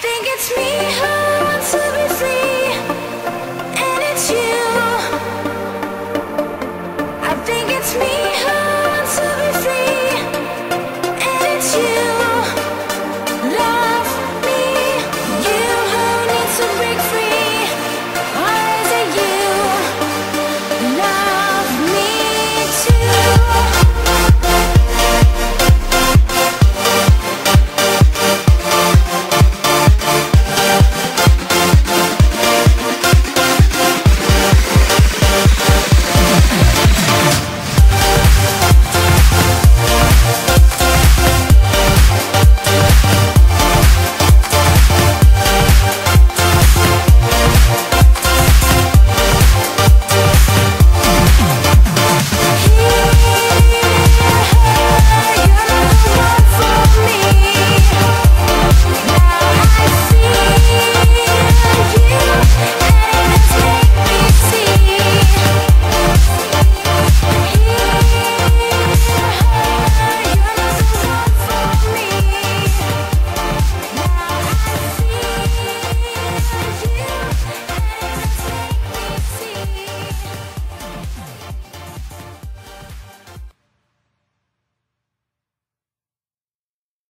think it's me who